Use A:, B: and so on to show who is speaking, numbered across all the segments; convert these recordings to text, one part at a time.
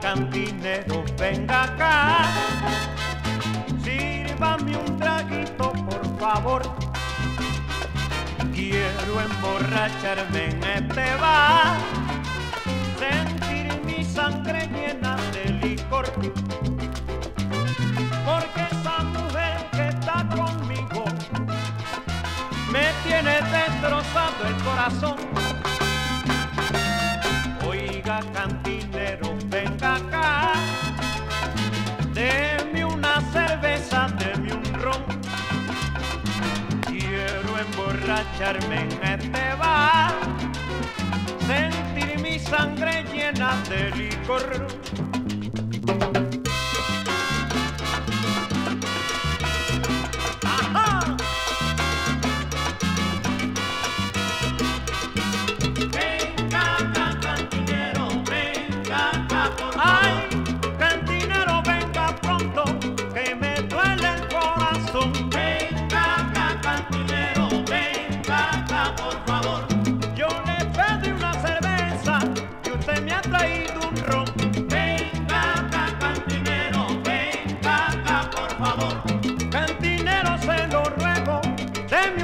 A: cantinero, venga acá. Sírvame un traguito, por favor. Emborracharme en este bar. Sentir mi sangre llena de licor. Porque esa mujer que está conmigo me tiene destrozado el corazón. Oiga, cantinero, emborracharme en este bar. Sentir mi sangre llena de licor.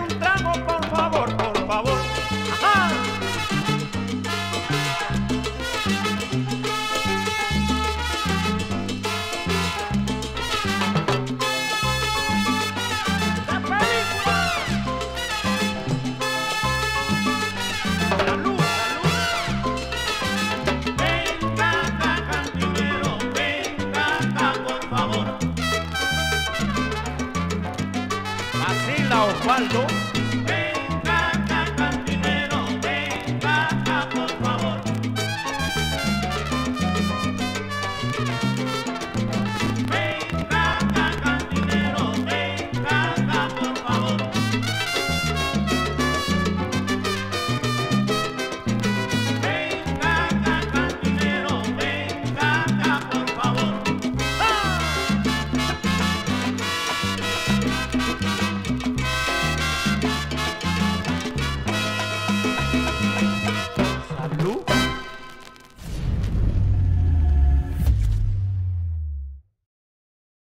A: Un trago, Daniela Osvaldo. Venga, cantinero, venga, por favor.